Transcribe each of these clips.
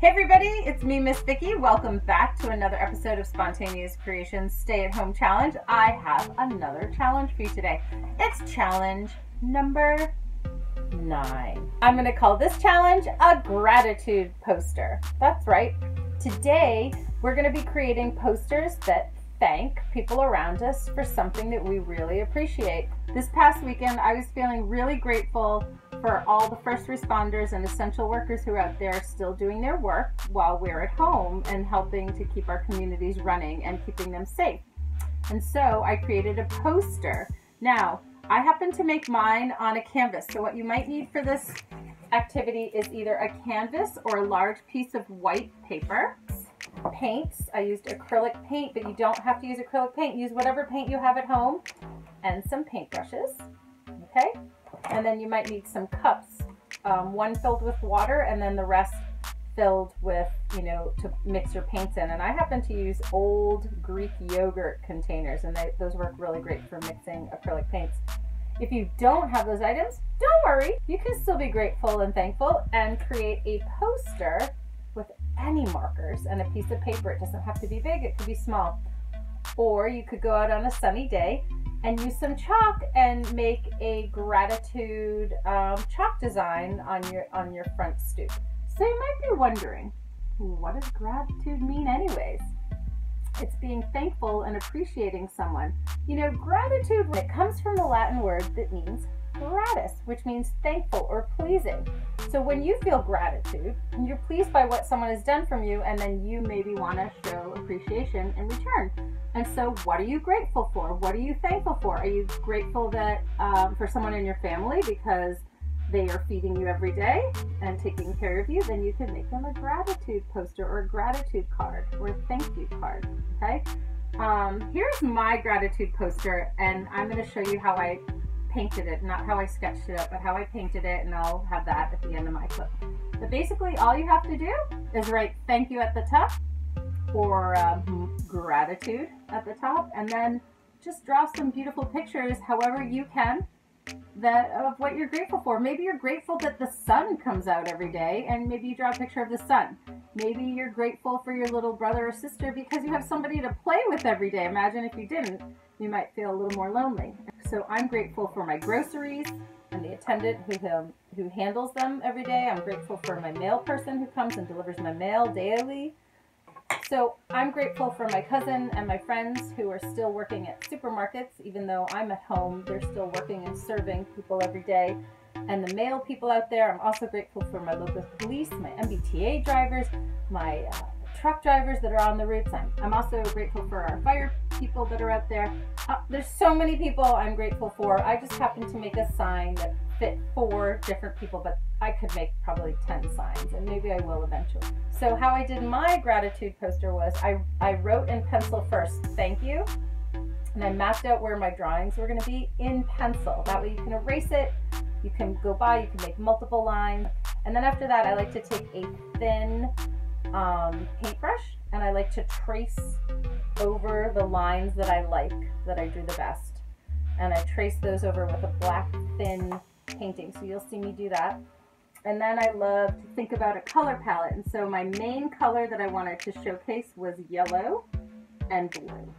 Hey everybody, it's me, Miss Viki. Welcome back to another episode of Spontaneous Creations Stay at Home Challenge. I have another challenge for you today. It's challenge number nine. I'm going to call this challenge a gratitude poster. That's right. Today, we're going to be creating posters that thank people around us for something that we really appreciate. This past weekend, I was feeling really grateful for all the first responders and essential workers who are out there still doing their work while we're at home and helping to keep our communities running and keeping them safe. And so I created a poster. Now, I happen to make mine on a canvas. So what you might need for this activity is either a canvas or a large piece of white paper. Paints, I used acrylic paint, but you don't have to use acrylic paint. Use whatever paint you have at home and some paintbrushes, okay? And then you might need some cups, um, one filled with water and then the rest filled with, you know, to mix your paints in. And I happen to use old Greek yogurt containers and they, those work really great for mixing acrylic paints. If you don't have those items, don't worry. You can still be grateful and thankful and create a poster with any markers and a piece of paper. It doesn't have to be big, it could be small. Or you could go out on a sunny day and use some chalk and make a gratitude um, chalk design on your on your front stoop. So you might be wondering, what does gratitude mean anyways? It's being thankful and appreciating someone. You know, gratitude it comes from the Latin word that means gratis, which means thankful or pleasing. So when you feel gratitude, you're pleased by what someone has done from you, and then you maybe want to show appreciation in return. And so, what are you grateful for? What are you thankful for? Are you grateful that um, for someone in your family because they are feeding you every day and taking care of you? Then you can make them a gratitude poster or a gratitude card or a thank you card. Okay. Um, here's my gratitude poster, and I'm going to show you how I painted it, not how I sketched it up, but how I painted it, and I'll have that at the end of my clip. But basically, all you have to do is write thank you at the top or um, gratitude at the top, and then just draw some beautiful pictures however you can that of what you're grateful for. Maybe you're grateful that the sun comes out every day and maybe you draw a picture of the sun. Maybe you're grateful for your little brother or sister because you have somebody to play with every day. Imagine if you didn't, you might feel a little more lonely. So I'm grateful for my groceries and the attendant who, who handles them every day. I'm grateful for my mail person who comes and delivers my mail daily. So I'm grateful for my cousin and my friends who are still working at supermarkets, even though I'm at home, they're still working and serving people every day. And the mail people out there, I'm also grateful for my local police, my MBTA drivers, my uh, truck drivers that are on the routes. I'm, I'm also grateful for our fire people that are out there. Uh, there's so many people I'm grateful for. I just happened to make a sign that fit four different people, but I could make probably 10 signs, and maybe I will eventually. So how I did my gratitude poster was I, I wrote in pencil first, thank you, and I mapped out where my drawings were going to be in pencil. That way you can erase it, you can go by, you can make multiple lines, and then after that I like to take a thin um, paintbrush and I like to trace over the lines that I like, that I drew the best. And I trace those over with a black thin painting. So you'll see me do that. And then I love to think about a color palette. And so my main color that I wanted to showcase was yellow and blue.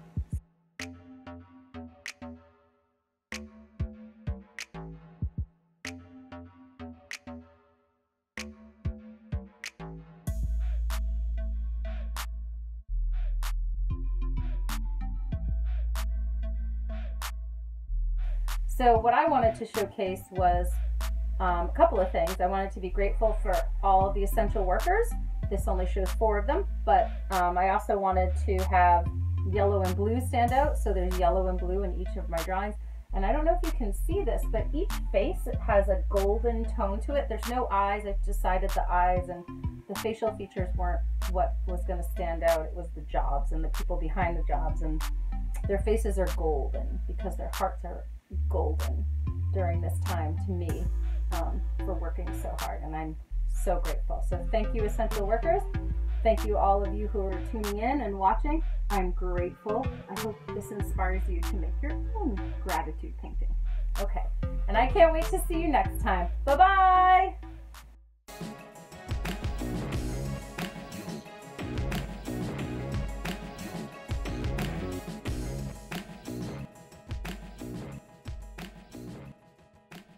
So what I wanted to showcase was um, a couple of things. I wanted to be grateful for all of the essential workers. This only shows four of them, but um, I also wanted to have yellow and blue stand out. So there's yellow and blue in each of my drawings. And I don't know if you can see this, but each face has a golden tone to it. There's no eyes. I've decided the eyes and the facial features weren't what was going to stand out. It was the jobs and the people behind the jobs. And their faces are golden because their hearts are golden during this time to me um, for working so hard. And I'm so grateful. So thank you, essential workers. Thank you, all of you who are tuning in and watching. I'm grateful. I hope this inspires you to make your own gratitude painting. Okay. And I can't wait to see you next time. Bye bye.